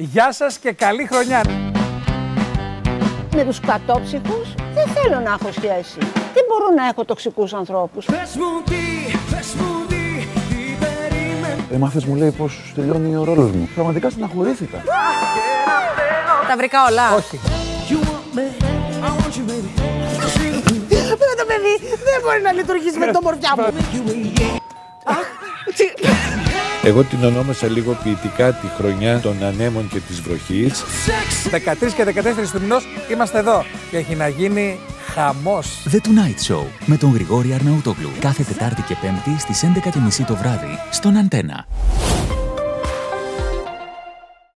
Γεια σας και καλή χρονιά. Με τους κατόψυχους δεν θέλω να έχω σχέση. Δεν μπορώ να έχω τοξικούς ανθρώπους. Πες μου τι, πες μου τι, τι περίμενες Έμαθες μου λέει πως τελειώνει ο ρόλος μου. Πραγματικά στεναχωρήθηκα. Τα βρήκα όλα. Όχι. You want me, I want you baby Βέβαια το παιδί δεν μπορεί να λειτουργήσει με την ομορφιά μου. You and yeah Εγώ την ονόμασα λίγο ποιητικά τη χρονιά των ανέμων και της βροχής. 13 και 14 του μηνός είμαστε εδώ και έχει να γίνει χαμός. The Tonight Show με τον Γρηγόρη Αρναούτογλου κάθε Τετάρτη και Πέμπτη στις 11.30 το βράδυ στον Αντένα.